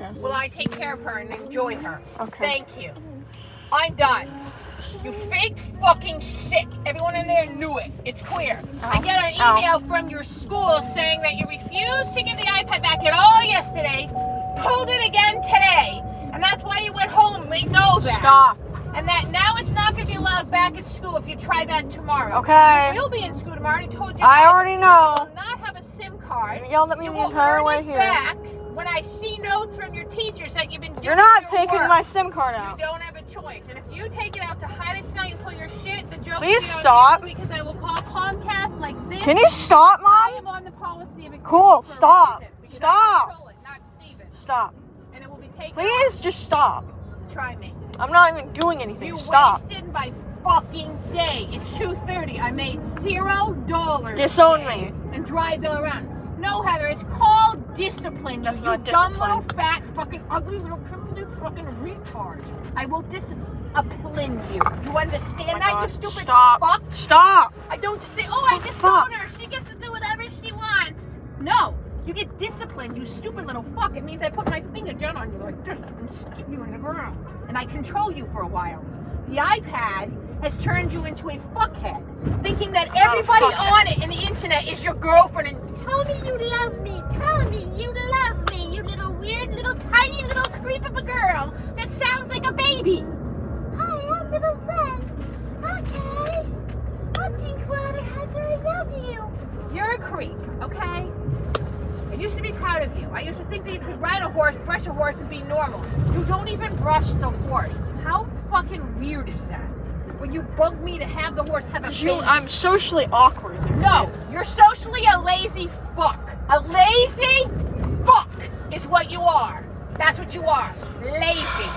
Okay. Will I take care of her and enjoy her? Okay. Thank you. I'm done. You fake fucking sick. Everyone in there knew it. It's clear. I oh. get an Ow. email from your school saying that you refused to give the iPad back at all yesterday, pulled it again today, and that's why you went home. We know that. Stop. And that now it's not going to be allowed back at school if you try that tomorrow. Okay. You will be in school tomorrow. I already told you. I already You know. will not have a SIM card. You yelled at me You the will entire way here. back when I see notes from your teachers that you've been doing You're not your taking work. my SIM card out. You don't have a choice. And if you take it out to hide it tonight and pull your shit, the joke Please stop. Because I will call Comcast like this. Can you stop, Mom? I am on the policy of Cool, stop. Stop. it, not Steven. Stop. And it will be taken Please just stop. Try me. I'm not even doing anything. You Stop. wasted my fucking day. It's 2.30. I made zero dollars. Disown me. And drive around. No, Heather, it's called discipline. That's you not dumb discipline. little fat fucking ugly little crippled fucking retard. I will discipline you. You understand Oh that, God. you stupid Stop. fuck? Stop. I don't just say, oh, I Oh, disown her. She gets to do whatever she wants. No, you get disciplined, you stupid little fuck. It means I put my finger down on you like this and stick you in the ground. And I control you for a while. The iPad has turned you into a fuckhead, thinking that everybody on it in the internet is your girlfriend and tell me you love me. Tell me you love me, you little weird little tiny little creep of a girl that sounds like a baby. Hi, I'm little friend. Okay. I'll drink water, Heather. I love you. You're a creep, okay? I used to be proud of you. I used to think that you could ride a horse, brush a horse, and be normal. You don't even brush the horse. How fucking weird is that? When you bug me to have the horse have a You, baby. I'm socially awkward. No, you're socially a lazy fuck. A lazy fuck is what you are. That's what you are. Lazy.